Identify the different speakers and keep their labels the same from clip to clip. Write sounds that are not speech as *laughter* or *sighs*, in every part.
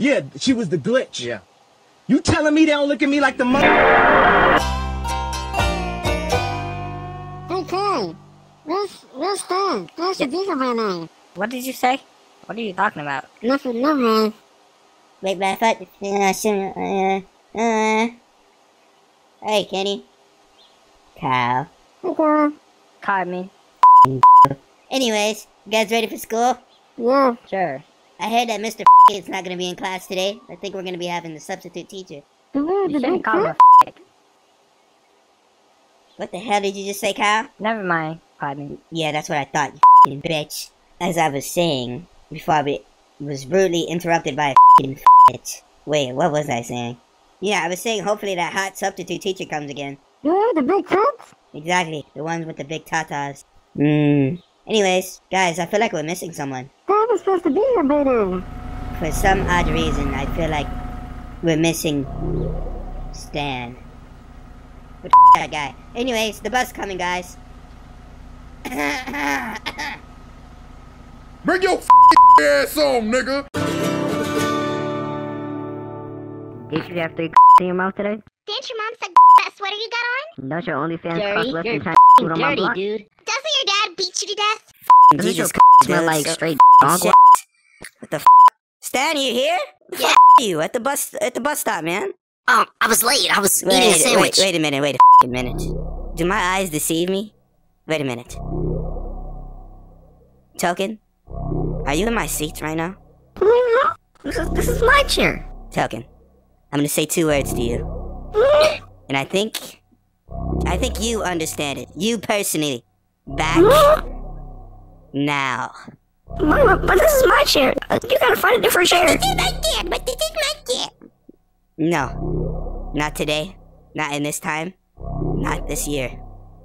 Speaker 1: Yeah, she was the glitch.
Speaker 2: Yeah.
Speaker 1: You telling me they don't look at me like the mother?
Speaker 3: Hey, Clay. Where's, where's Stan? That should be my name.
Speaker 4: What did you say? What are you talking about?
Speaker 3: Nothing, no, man.
Speaker 5: Wait, but I thought. Uh, shouldn't- uh, uh. Hey, Kenny. Kyle.
Speaker 3: Hey, girl.
Speaker 4: Carmen.
Speaker 5: Anyways, you guys ready for school?
Speaker 3: Yeah.
Speaker 4: Sure.
Speaker 5: I heard that Mr. is not gonna be in class today. I think we're gonna be having the substitute teacher.
Speaker 3: The word,
Speaker 4: You
Speaker 3: the
Speaker 4: shouldn't call him a.
Speaker 5: What the hell did you just say, Kyle?
Speaker 4: Never mind, Carmen.
Speaker 5: Yeah, that's what I thought, you fing bitch. As I was saying, before I be- was rudely interrupted by a fing bitch. Wait, what was I saying? Yeah, I was saying hopefully that hot substitute teacher comes again.
Speaker 3: The word, the big cat?
Speaker 5: Exactly, the ones with the big tatas. Hmm. Anyways, guys, I feel like we're missing someone.
Speaker 3: That was supposed to be here by now.
Speaker 5: For some odd reason, I feel like we're missing Stan. What the that guy? Anyways, the bus coming, guys. *coughs*
Speaker 6: Bring your ass on, nigga.
Speaker 4: Did you have three in your mouth today?
Speaker 7: Didn't your mom suck that sweater you got on?
Speaker 4: Don't your OnlyFans
Speaker 5: Dirty,
Speaker 4: cost less than Chinese food on my
Speaker 5: Dirty,
Speaker 4: block?
Speaker 5: dude.
Speaker 7: Doesn't your dad beat you to death?
Speaker 4: Doesn't
Speaker 5: Jesus
Speaker 4: smell like
Speaker 5: so-
Speaker 4: straight *laughs* dog?
Speaker 5: shit. What the f? Stan, you here? Yeah. you at the bus at the bus stop, man.
Speaker 7: Oh, I was late. I was
Speaker 5: Wait,
Speaker 7: eating a sandwich.
Speaker 5: wait a minute, wait a minute. Do my eyes deceive me? Wait a minute. Token, are you in my seat right now? *laughs*
Speaker 4: This is, this is my chair.
Speaker 5: Token, I'm gonna say two words to you. *laughs* And I think, I think you understand it. You personally. Back now.
Speaker 4: Mama, but this is my chair. Uh, You gotta find a different chair.
Speaker 5: No. Not today. Not in this time. Not this year.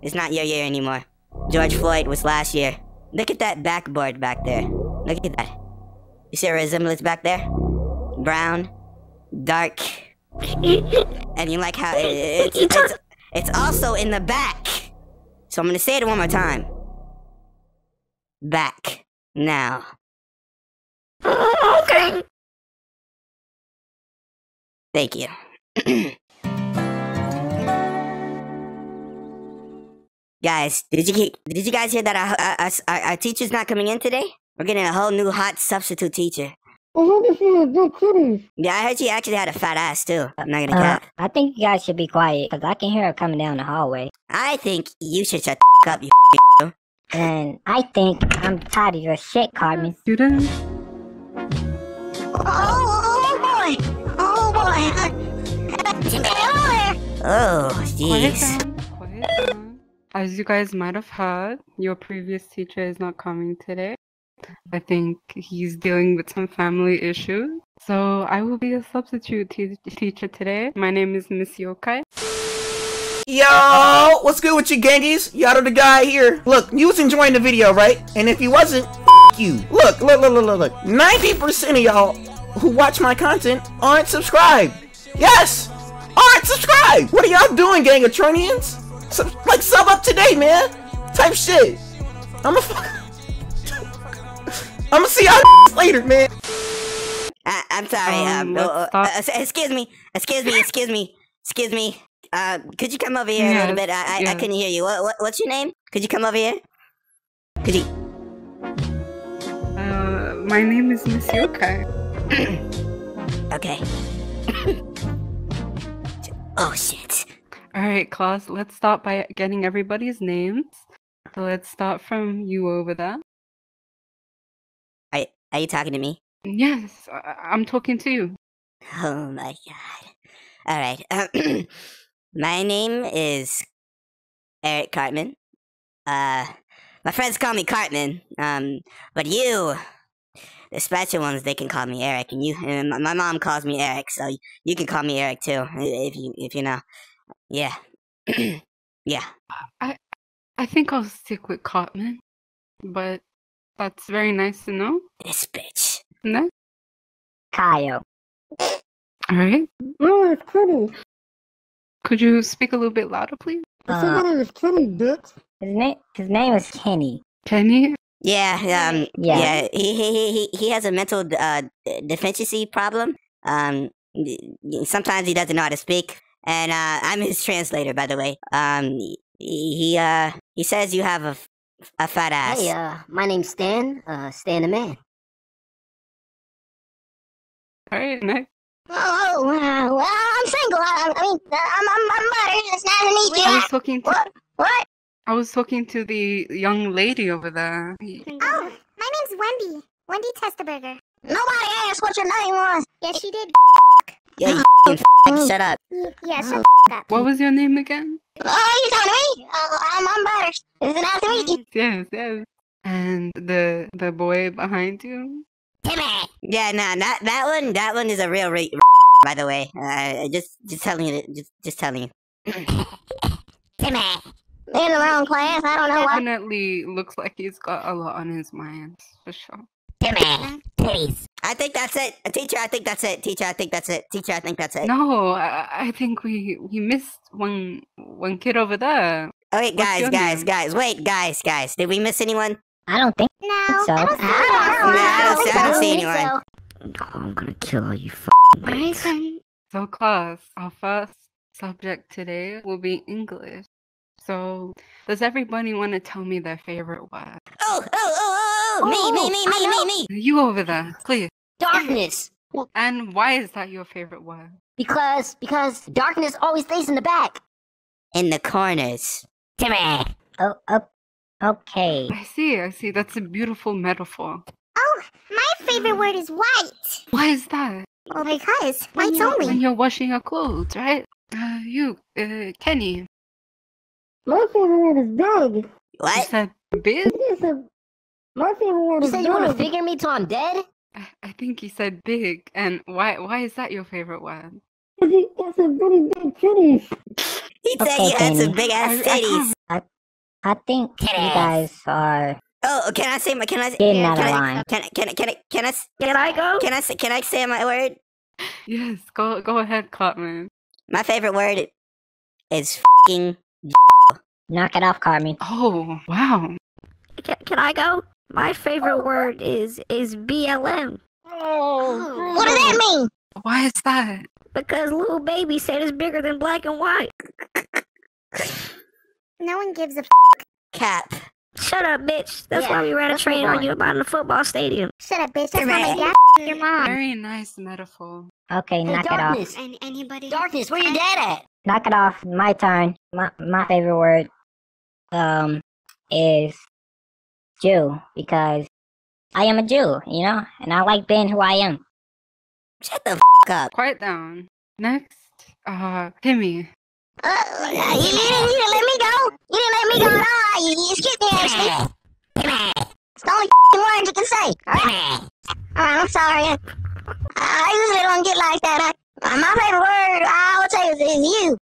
Speaker 5: It's not your year anymore. George Floyd was last year. Look at that backboard back there. Look at that. You see a resemblance back there? Brown, dark, and you like how it, it's, it's, it's also in the back. So I'm gonna say it one more time. Back. Now.
Speaker 4: Okay.
Speaker 5: Thank you. *clears throat* guys, did you did you guys hear that our, our, our, our teacher's not coming in today? We're getting a whole new hot substitute teacher.
Speaker 3: I heard this is big titties.
Speaker 5: Yeah, I heard she actually had a fat ass too. I'm not gonna
Speaker 4: Uh,
Speaker 5: cap.
Speaker 4: I think you guys should be quiet, because I can hear her coming down the hallway.
Speaker 5: I think you should shut the up, you
Speaker 4: And I think I'm tired of your shit, Carmen.
Speaker 8: Students,
Speaker 5: Oh,
Speaker 8: boy!
Speaker 5: Oh
Speaker 8: boy! quiet down. As you guys might have heard, your previous teacher is not coming today. I think he's dealing with some family issues. So I will be a substitute te- teacher today. My name is Miss Yokai.
Speaker 2: Yo, what's good with you gangies? Yato the guy here. Look, you was enjoying the video, right? And if you wasn't, f you. Look, look, look, look, look, look. 90% of y'all who watch my content aren't subscribed. Yes! Aren't subscribed! What are y'all doing, gang of Tronians? Sub like, sub up today, man! Type shit. I'ma fuck. *laughs* I'ma see y'all *laughs* later, man.
Speaker 5: I, I'm sorry.
Speaker 8: Um,
Speaker 5: Um, uh, uh, excuse me. Excuse me. Excuse me. Excuse me. Uh, could you come over here a little bit? I, I, I couldn't hear you. What, what, what's your name? Could you come over here? Could you?
Speaker 8: Uh, my name is Miss Yokai. *coughs*
Speaker 5: Okay. *coughs* oh shit.
Speaker 8: Alright, class, let's start by getting everybody's names. So let's start from you over there.
Speaker 5: Are, are you talking to me?
Speaker 8: Yes, I- I'm talking to you.
Speaker 5: Oh my god. All right. *clears throat* my name is Eric Cartman. Uh, my friends call me Cartman. Um, but you, the special ones, they can call me Eric, and you, and my- my mom calls me Eric, so you can call me Eric too, if you, if you know. Yeah. *clears throat* yeah.
Speaker 8: I I think I'll stick with Cartman, but that's very nice to know.
Speaker 5: This bitch.
Speaker 8: No?
Speaker 4: Kyle.
Speaker 8: Alright.
Speaker 3: Oh, it's Kitty.
Speaker 8: Could you speak a little bit louder, please?
Speaker 3: I said my name is Kitty, bitch.
Speaker 4: his name his name is Kenny.
Speaker 8: Kenny?
Speaker 5: Yeah, um,
Speaker 4: Yeah.
Speaker 5: yeah, he, he, he, he- he has a mental, uh, deficiency problem. Um, y- y- sometimes he doesn't know how to speak, and uh, I'm his translator, by the way. Um, he, he uh he says you have a a fat ass.
Speaker 4: Hey, uh, my name's Stan. Uh, Stan the man.
Speaker 8: All right, next.
Speaker 3: Oh, uh, well, I'm single. I, I mean, uh, I'm, I'm, I'm butter. It's nice to meet
Speaker 8: I
Speaker 3: you.
Speaker 8: was talking to
Speaker 3: What? What?
Speaker 8: I was talking to the young lady over there.
Speaker 7: Oh, my name's Wendy. Wendy Testaburger.
Speaker 3: Nobody asked what your name was.
Speaker 7: Yes, she did.
Speaker 5: Yeah, you f- shut up.
Speaker 7: Yeah, shut the up.
Speaker 8: What was your name again?
Speaker 3: Oh, you talking to me? Oh, I'm, I'm Butters. It's nice to meet you.
Speaker 8: Yes, yes. And the the boy behind you.
Speaker 3: Timmy.
Speaker 5: Yeah, nah, that that one, that one is a real re- by the way. Uh, just just telling you, just just telling you. *coughs*
Speaker 3: Timmy. In the wrong class. I don't know why.
Speaker 8: Definitely looks like he's got a lot on his mind for sure.
Speaker 3: Timmy. Titties.
Speaker 5: I think that's it. Teacher, I think that's it. Teacher, I think that's it. Teacher, I think that's it.
Speaker 8: No, I, I think we we missed one one kid over there.
Speaker 5: Oh wait,
Speaker 8: What's
Speaker 5: guys, guys,
Speaker 8: name?
Speaker 5: guys. Wait, guys, guys. Did we miss anyone?
Speaker 4: I don't think
Speaker 7: No,
Speaker 4: so.
Speaker 7: I don't see
Speaker 3: I don't,
Speaker 7: you.
Speaker 5: I don't see- I don't see anyone.
Speaker 3: so.
Speaker 4: I'm gonna kill all you.
Speaker 7: Alright,
Speaker 8: So class, our first subject today will be English. So does everybody want to tell me their favorite word?
Speaker 5: Oh, oh, oh, oh, oh me, me, oh, me, me, me, me.
Speaker 8: You over there, please.
Speaker 4: Darkness.
Speaker 8: And why is that your favorite word?
Speaker 4: Because because darkness always stays in the back.
Speaker 5: In the corners.
Speaker 4: Timmy. Oh, oh okay.
Speaker 8: I see, I see. That's a beautiful metaphor.
Speaker 7: Oh, my favorite word is white.
Speaker 8: Why is that?
Speaker 7: Well, because
Speaker 4: When
Speaker 7: white's
Speaker 4: you-
Speaker 8: When
Speaker 7: only.
Speaker 8: you're washing your clothes, right? Uh, you, uh, Kenny,
Speaker 3: My favorite word is big.
Speaker 8: you
Speaker 5: What?
Speaker 8: said big?
Speaker 3: It's a, my favorite word
Speaker 4: You
Speaker 3: is
Speaker 4: said you want to figure me till I'm dead?
Speaker 8: I, I think he said big. And why, why is that your favorite word?
Speaker 3: It's a, it's a pretty big titties. *laughs*
Speaker 5: He said
Speaker 4: Okay,
Speaker 5: you had some big ass
Speaker 8: I- I
Speaker 5: titties.
Speaker 8: Can't-
Speaker 4: I think you guys are
Speaker 5: Oh, can I say my? Can I?
Speaker 4: getting
Speaker 5: can
Speaker 4: out of
Speaker 5: I?
Speaker 4: line.
Speaker 5: Can I? Can I? Can I? Can I? s-
Speaker 4: Can I go?
Speaker 5: Can I? say- Can I say my word? *laughs*
Speaker 8: Yes, go, go ahead, Cartman.
Speaker 5: My favorite word is fucking.
Speaker 4: Knock it off, Carmen.
Speaker 8: Oh, wow.
Speaker 4: Can, can I go? My favorite word is is BLM Oh.
Speaker 3: What does that mean?
Speaker 8: Why is that?
Speaker 4: because little baby said it's bigger than black and white.
Speaker 7: No one gives a f-
Speaker 5: Cap.
Speaker 4: Shut up, bitch. That's
Speaker 3: Yeah,
Speaker 4: why we ran a train on
Speaker 3: on.
Speaker 4: you about in the football stadium.
Speaker 7: Shut up, bitch. That's
Speaker 5: Timmy.
Speaker 7: not my dad. Your mom.
Speaker 8: Very nice metaphor.
Speaker 4: Okay, knock it off.
Speaker 7: And anybody?
Speaker 4: Darkness, where your dad at? Knock it off. My turn. My my favorite word um is Jew because I am a Jew, you know, and I like being who I am.
Speaker 5: Shut the f- up.
Speaker 8: Quiet down. Next, uh, Timmy.
Speaker 3: Uh, you, didn't, you let me go. You didn't let me go at all. You, you skipped me, actually. It's the only word you can say. Alright, Alright, I'm sorry. I, I usually don't get like that. I, uh, my favorite word I would say is, is you.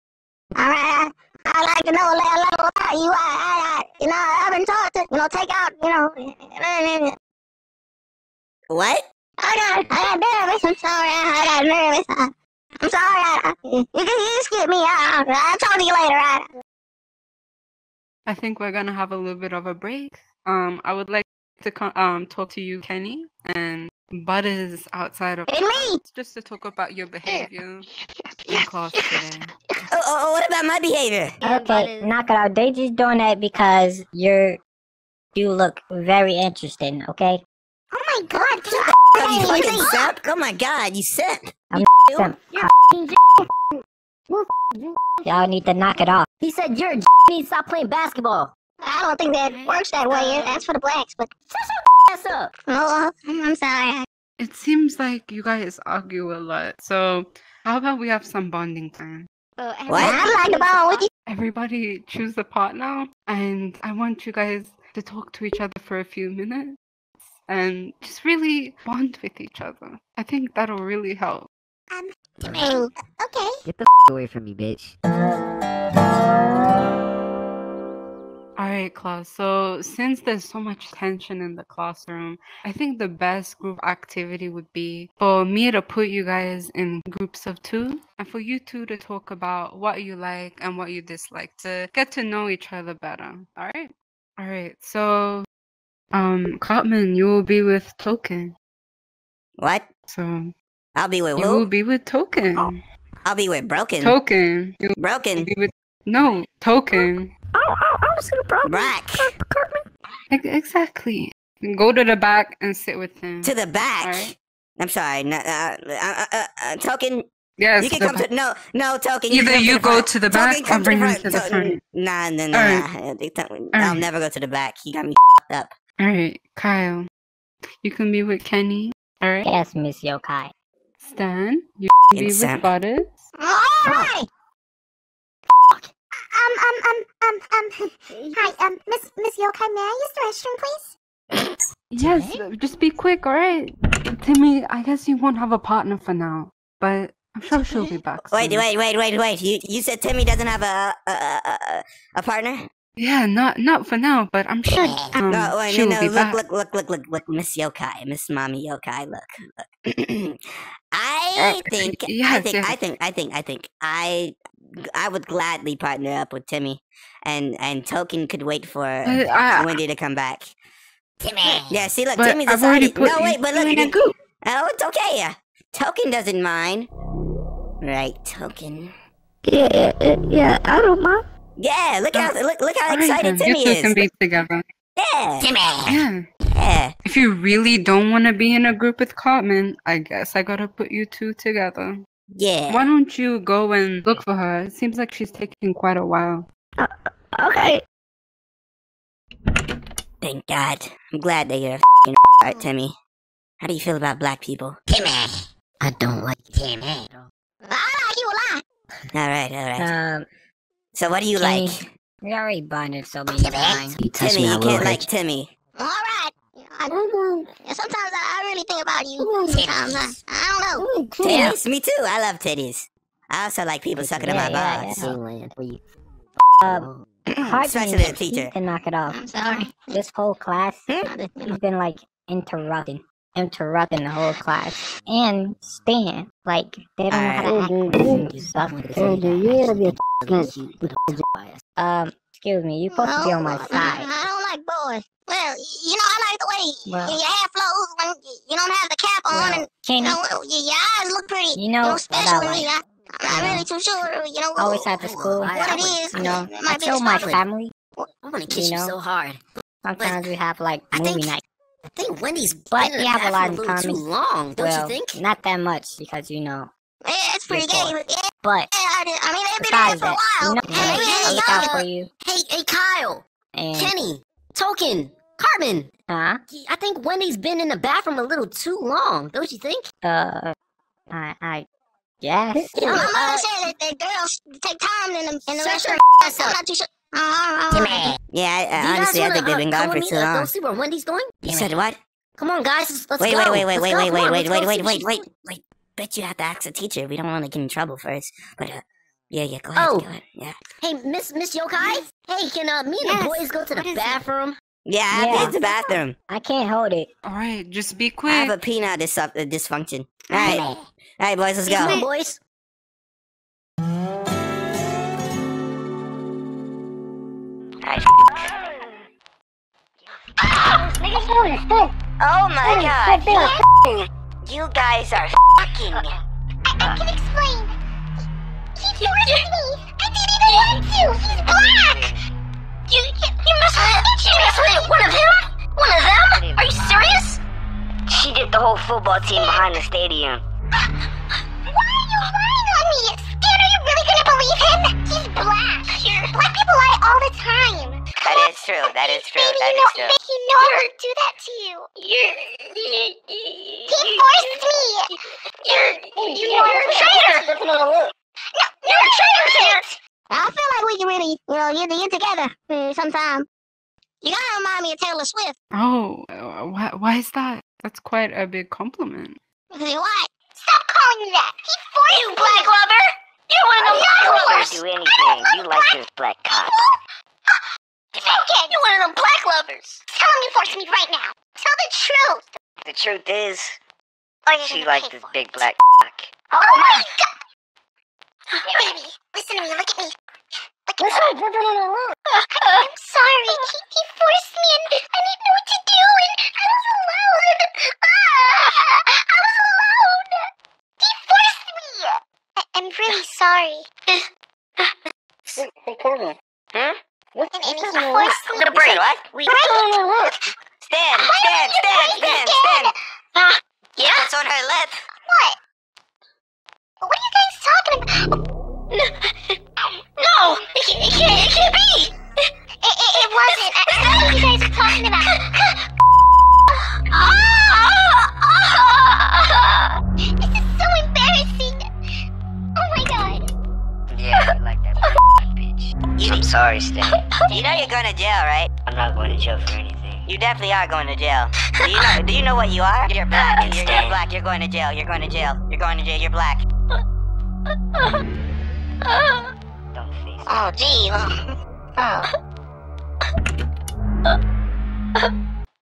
Speaker 3: Alright, I, I like to know a little, about you. I, I, I, you know, I've been taught to, you know, take out, you know.
Speaker 5: What?
Speaker 3: I got, I got nervous. I'm sorry. I, I got nervous. I, I'm sorry. I, I, you, can, you can skip me. I, I'll talk to you later. Right?
Speaker 8: I think we're gonna have a little bit of a break. Um, I would like to um talk to you, Kenny, and Butters outside of
Speaker 3: And me.
Speaker 8: just to talk about your behavior in class today.
Speaker 5: Oh, *laughs* oh, oh, what about my behavior?
Speaker 4: Okay, knock it out. They just doing that because you're you look very interesting, okay?
Speaker 7: Oh my god, can you
Speaker 5: Oh, you
Speaker 3: Hey,
Speaker 5: fucking
Speaker 3: you-
Speaker 5: sap? Oh my god, you simp.
Speaker 4: I'm
Speaker 5: You-
Speaker 4: Some-
Speaker 3: You're
Speaker 4: Y'all need to knock it off. He said you're a need to stop playing basketball.
Speaker 3: I don't think that works that way. That's for the blacks. But
Speaker 4: Ass up.
Speaker 3: oh, I'm, I'm sorry.
Speaker 8: It seems like you guys argue a lot, so how about we have some bonding time?
Speaker 7: Oh,
Speaker 5: What?
Speaker 3: I'd like to bond with you.
Speaker 8: Everybody choose a partner, and I want you guys to talk to each other for a few minutes and just really bond with each other. I think that'll really help.
Speaker 3: Um, hey, uh,
Speaker 7: Okay.
Speaker 4: Get the away from me, bitch.
Speaker 8: All right, class. So, since there's so much tension in the classroom, I think the best group activity would be for me to put you guys in groups of two and for you two to talk about what you like and what you dislike to get to know each other better. All right? All right. So, um, Cartman, you will be with Token.
Speaker 5: What?
Speaker 8: So,
Speaker 5: I'll be with
Speaker 8: You will be with Token.
Speaker 5: I'll be with Broken.
Speaker 8: Token. You'll
Speaker 5: Broken.
Speaker 8: be with no Token.
Speaker 5: Brack.
Speaker 8: Ex- Exactly. Go to the back and sit with him.
Speaker 5: To the back.
Speaker 8: Alright.
Speaker 5: I'm sorry. No, uh, uh, uh, uh, token.
Speaker 8: Yes.
Speaker 5: You can
Speaker 8: the
Speaker 5: come
Speaker 8: back.
Speaker 5: to no, no token.
Speaker 8: Either
Speaker 5: can
Speaker 8: you
Speaker 5: come
Speaker 8: go
Speaker 5: front.
Speaker 8: to the back
Speaker 5: come
Speaker 8: or bring him
Speaker 5: front.
Speaker 8: to the front.
Speaker 5: Nah, nah, nah.
Speaker 8: Alright.
Speaker 5: They I'll
Speaker 8: Alright.
Speaker 5: never go to the back. He got me *laughs* up.
Speaker 8: All right, Kyle. You can be with Kenny. All right.
Speaker 4: Yes, Miss Yokai.
Speaker 8: Stan. You can be
Speaker 5: Insane.
Speaker 8: with Butters.
Speaker 3: Alright!
Speaker 7: Um, um, um, um, um. *laughs* Hi, um, Miss Miss Yokai, may I use the restroom, please?
Speaker 8: Yes. uh, Just be quick. All right. Timmy, I guess you won't have a partner for now, but I'm sure she'll be back.
Speaker 5: Wait,
Speaker 8: soon.
Speaker 5: wait, wait, wait, wait. wait. You you said Timmy doesn't have a a a, a, a partner?
Speaker 8: Yeah, not not for now, but I'm sure um,
Speaker 5: no, wait,
Speaker 8: she
Speaker 5: no,
Speaker 8: will
Speaker 5: no.
Speaker 8: be
Speaker 5: Look,
Speaker 8: back.
Speaker 5: look, look, look, look, look, Miss Yokai, Miss Mommy Yokai. Look, look. *clears throat* I
Speaker 8: Uh,
Speaker 5: think, I think,
Speaker 8: yes.
Speaker 5: I think, I think, I think, I, I would gladly partner up with Timmy, and and Token could wait for
Speaker 8: But I,
Speaker 5: Wendy to come back.
Speaker 3: Timmy!
Speaker 5: Yeah, see, look, Timmy's
Speaker 8: I've already
Speaker 5: decided.
Speaker 8: put
Speaker 5: No, wait, but look,
Speaker 8: in a
Speaker 5: you-
Speaker 8: group.
Speaker 5: oh, it's okay. Yeah, Token doesn't mind. Right, Token.
Speaker 4: Yeah, Yeah, yeah, I don't mind.
Speaker 5: Yeah, look how look look how excited
Speaker 8: then,
Speaker 5: Timmy
Speaker 8: you two
Speaker 5: is.
Speaker 8: can be together.
Speaker 5: Yeah,
Speaker 3: Timmy!
Speaker 8: Yeah.
Speaker 5: yeah.
Speaker 8: If you really don't want to be in a group with Cartman, I guess I gotta put you two together.
Speaker 5: Yeah.
Speaker 8: Why don't you go and look for her? It seems like she's taking quite a while.
Speaker 4: Uh, uh, okay.
Speaker 5: Thank God. I'm glad that you're a fing art, Timmy. How do you feel about black people?
Speaker 3: Timmy!
Speaker 4: I don't like
Speaker 3: Timmy! I like ah, you a lot!
Speaker 5: All right, all right.
Speaker 4: Um,
Speaker 5: So what do you
Speaker 4: Timmy,
Speaker 5: like?
Speaker 4: we already bonded so many
Speaker 3: Timmy.
Speaker 4: times.
Speaker 5: Timmy, you can't like Timmy.
Speaker 3: Alright! I, yeah, sometimes I, I really think about you. Sometimes I, I don't know.
Speaker 5: Titties? Me too. I love titties. I also like people sucking on my
Speaker 4: yeah,
Speaker 5: balls.
Speaker 4: Cartman,
Speaker 5: Especially the
Speaker 4: you
Speaker 5: teacher.
Speaker 4: to knock it off.
Speaker 3: I'm sorry.
Speaker 4: This whole class,
Speaker 5: Hmm?
Speaker 4: he's been like interrupting, interrupting the whole class, and Stan, like they don't know how to act and stuff. Um, excuse me, you're supposed to be on my side.
Speaker 3: I don't like boys. Well, you know, I like the way
Speaker 4: Well-
Speaker 3: your hair flows when you don't have the cap on
Speaker 4: Well,
Speaker 3: and you
Speaker 4: Kenny,
Speaker 3: know, your, your eyes look pretty.
Speaker 4: you
Speaker 3: You
Speaker 4: know
Speaker 3: know, special
Speaker 4: I
Speaker 3: to me.
Speaker 4: like.
Speaker 3: I, I'm not really too sure, you know,
Speaker 4: Always after school,
Speaker 3: what it is.
Speaker 4: you know,
Speaker 3: it
Speaker 4: I
Speaker 3: might
Speaker 4: my
Speaker 3: responsible.
Speaker 4: family.
Speaker 9: I'm gonna kiss
Speaker 4: You
Speaker 9: you,
Speaker 4: know?
Speaker 9: so hard.
Speaker 4: Sometimes we have like
Speaker 9: I
Speaker 4: movie
Speaker 9: think-
Speaker 4: night.
Speaker 9: I think Wendy's
Speaker 4: But
Speaker 9: been in the
Speaker 4: have a lot
Speaker 9: bathroom
Speaker 4: in
Speaker 9: a little
Speaker 4: common.
Speaker 9: too long, don't
Speaker 4: well,
Speaker 9: you think?
Speaker 4: not that much because you know.
Speaker 3: Yeah, it's pretty
Speaker 4: Good
Speaker 3: gay.
Speaker 4: boy.
Speaker 3: but Yeah,
Speaker 4: But
Speaker 3: I, did- I mean, they've been there for a while.
Speaker 4: you know,
Speaker 3: Hey,
Speaker 9: hey,
Speaker 3: hey,
Speaker 4: look out for you.
Speaker 9: Hey, hey, Kyle,
Speaker 4: And
Speaker 9: Kenny, Token, Carmen.
Speaker 4: huh?
Speaker 9: I think Wendy's been in the bathroom a little too long, don't you think?
Speaker 4: Uh, I, I, yes.
Speaker 3: My
Speaker 9: Uh,
Speaker 3: mother said that, that girls take time in the, in the restroom. I'm not too sure. Uh, uh, uh,
Speaker 5: Yeah, I,
Speaker 9: Do you
Speaker 5: I,
Speaker 9: guys
Speaker 5: honestly, I
Speaker 9: wanna,
Speaker 5: think they've
Speaker 9: uh,
Speaker 5: been
Speaker 9: come
Speaker 5: gone for too
Speaker 9: Uh,
Speaker 5: long.
Speaker 9: Go see where Wendy's going.
Speaker 5: You said what?
Speaker 9: Come on, guys, let's, let's
Speaker 5: Wait,
Speaker 9: go.
Speaker 5: wait, wait, wait, wait, wait, wait, wait, wait, wait, wait, wait, wait. Bet you have to ask the teacher. We don't want to get in trouble first. But uh, yeah, yeah, go ahead,
Speaker 9: Oh.
Speaker 5: go ahead. Yeah,
Speaker 9: Hey, Miss Miss Yokai. Hey, can uh, me and
Speaker 3: Yes.
Speaker 9: the boys go to the
Speaker 3: What is it?
Speaker 9: bathroom?
Speaker 5: yeah, I have
Speaker 4: Yeah.
Speaker 5: use the bathroom.
Speaker 4: I can't hold it.
Speaker 8: All right, just be quick.
Speaker 5: I have a penile dis- uh, dysfunction. All right, all right, boys, let's
Speaker 9: Come on,
Speaker 5: go. Oh my god, you guys are fucking.
Speaker 3: I can explain. He forced me. I didn't even want to. He's black. You, you, you must you must with one of him? One of them? Are you serious?
Speaker 10: She did the whole football team behind the stadium. *laughs*
Speaker 3: sometime. You gotta remind me of Taylor Swift.
Speaker 8: Oh, uh, why, why is that? That's quite a big compliment.
Speaker 3: Say what? Stop calling me that. He forced you, black lover. You're one of
Speaker 10: I
Speaker 3: them
Speaker 10: didn't
Speaker 3: black
Speaker 10: force
Speaker 3: lovers.
Speaker 10: do anything. You like this black cock. *gasps*
Speaker 3: Okay, you're one of them black lovers. Tell him you forced me right now. Tell the truth.
Speaker 10: The truth is, she
Speaker 3: gonna
Speaker 10: liked
Speaker 3: pay
Speaker 10: this big black cock.
Speaker 3: Oh my god! Baby, listen to me. Look at me. Me. *laughs* I'm sorry. *laughs* He, he forced me, and I didn't know what to do, and I was alone. Ah, *laughs* I was alone. He forced me.
Speaker 7: I'm really sorry.
Speaker 10: Hey, Kevin.
Speaker 5: Hmm?
Speaker 10: What's
Speaker 7: And, and
Speaker 10: what's
Speaker 7: of
Speaker 10: going
Speaker 7: course,
Speaker 10: on?
Speaker 7: we
Speaker 5: You said what?
Speaker 7: We
Speaker 10: What's going on? What?
Speaker 5: Stand, stand, stand, stand, jail
Speaker 10: for anything.
Speaker 5: You definitely are going to jail. Do you know? Do you know what you are? You're black. You're, you're black. You're going to jail. You're going to jail. You're going to jail. You're black.
Speaker 10: Don't face
Speaker 7: Oh, gee. Oh.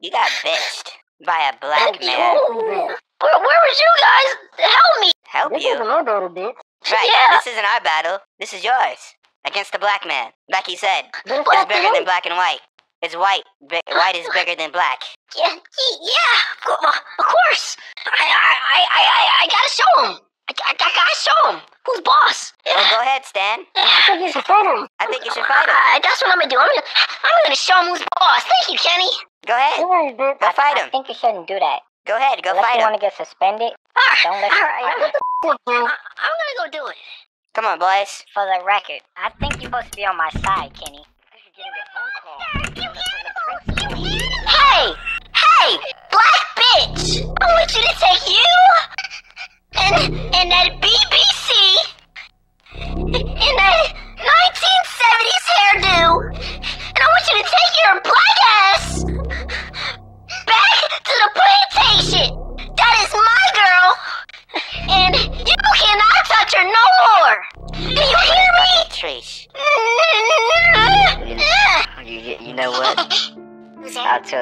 Speaker 5: You got bitched by a black man.
Speaker 7: Where, where was you guys? Help me.
Speaker 5: Help
Speaker 10: This
Speaker 5: you.
Speaker 10: isn't our battle, bitch.
Speaker 5: Right.
Speaker 7: Yeah.
Speaker 5: This isn't our battle. This is yours. Against the black man. Like he said.
Speaker 10: But
Speaker 5: It's bigger than black and white. It's white. Bi- white is bigger than black. *laughs*
Speaker 7: Yeah, yeah, of course. I, I, I, I, I- I gotta show him. I, I, I gotta show him who's boss.
Speaker 5: Well, go ahead, Stan. *sighs*
Speaker 10: I think you should fight him.
Speaker 5: I think you should fight him.
Speaker 7: I, uh, that's what I'm gonna do. I'm gonna, I'm gonna show him who's boss. Thank you, Kenny.
Speaker 5: Go ahead. Go fight him.
Speaker 4: I think you shouldn't do that.
Speaker 5: Go ahead. Go
Speaker 4: Unless
Speaker 5: fight
Speaker 4: you
Speaker 5: him.
Speaker 4: want to get suspended,
Speaker 7: Alright,
Speaker 4: don't let
Speaker 7: alright.
Speaker 4: you
Speaker 7: I'm, I'm gonna go do it.
Speaker 5: Come on, boys.
Speaker 4: For the record, I think you're supposed to be on my side, Kenny.
Speaker 7: Hey, hey, black bitch! I want you to take you and and that BBC and that 1970s hairdo, and I want you to take your black ass back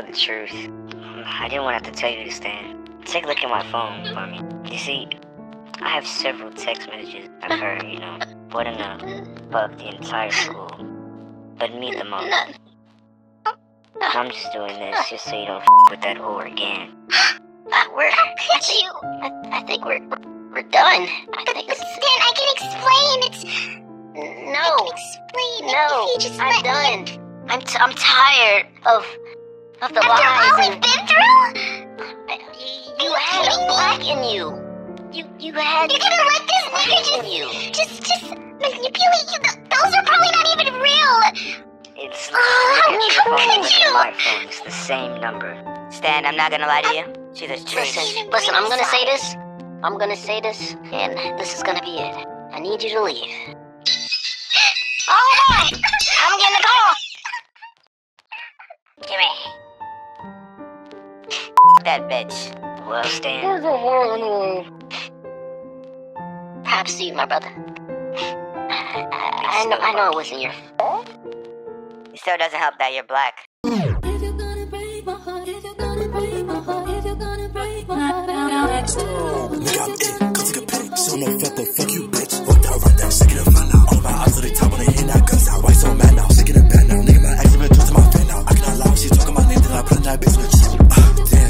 Speaker 7: the
Speaker 10: truth. I didn't want to have to tell you this, Stan. Take a look at my phone for me. You see, I have several text messages of her, you know, putting up above the entire school. But me the most. I'm just doing this just so you don't f- with that whore again.
Speaker 7: We're, I think, I, I think we're, we're done. I think it's. Stan, I can explain. It's. No. I can explain. No, if you just I'm done. I'm, t- I'm tired of, of the After lies. all we've been through? You, you had a black in you. You, you had. You're gonna let this nigga just, you. just, just manipulate you? Those are probably not even real.
Speaker 10: It's
Speaker 7: Oh, how could you?
Speaker 10: my phone. It's the same number.
Speaker 5: Stan, I'm not gonna lie to you. She's a Trish.
Speaker 7: Listen, listen, I'm gonna say this. I'm gonna say this, and this is gonna be it. I need you to leave. Hold on! I'm getting
Speaker 5: that bitch.
Speaker 10: Well, Stan.
Speaker 7: Props to you, my brother. I, I know, I know it wasn't your fault.
Speaker 5: It still doesn't help that you're black.
Speaker 11: on the fat, they fuck you, bitch. Walk down, right down, shaking the fan now. All my eyes to the top
Speaker 12: when they hit that guns out. Why so mad now? Shaking the
Speaker 11: band now. Nigga, my ex been to my fan now. I cannot lie, she talking my name, then I put in that bitch.